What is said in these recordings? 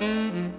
Mm-hmm.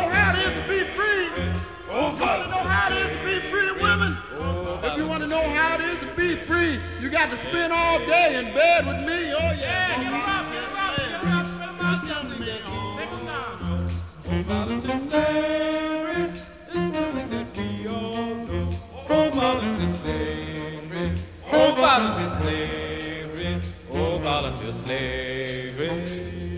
You got to spend all day in bed with me. Oh, yeah. Come on, get up, get up, spend my something. Take a time. Oh, Mother to slavery, it's something that we all know. Oh, Mother to slavery, oh, Mother to slavery, oh, Mother to slavery. Oh,